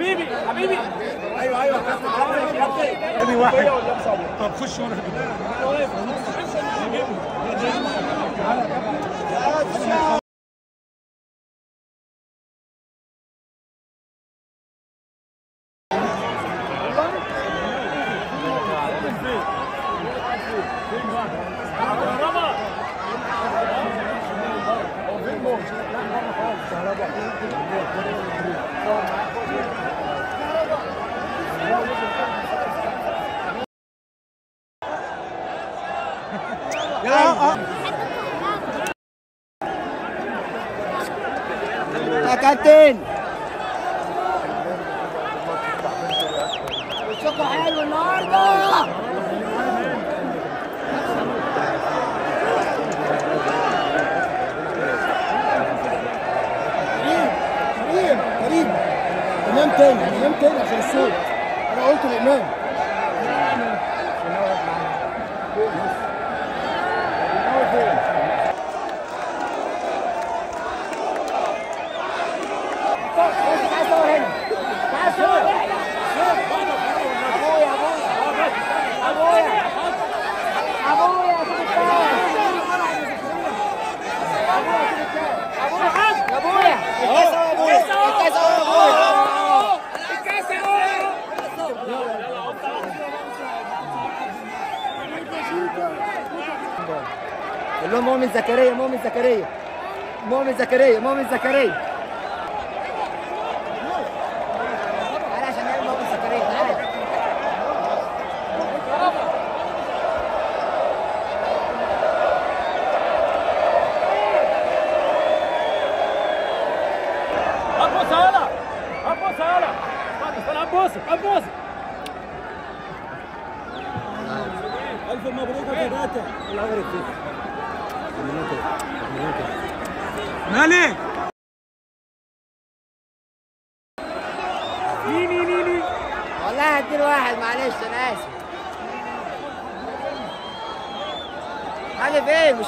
حبيبي حبيبي. أيوه أيوه. ادي واحد. طب خش وأنا يا كابتن وشكوا حلو النهارده كريم كريم امام تاني امام تاني عشان الصوت أنا قلت الامام قول لهم مؤمن زكريا مؤمن زكريا. مؤمن زكريا مؤمن زكريا. تعالى عشان ألف مبروك يا يبارك فيك. مالك مين مين مين والله هديله واحد معلش أنا آسف. علي فين مش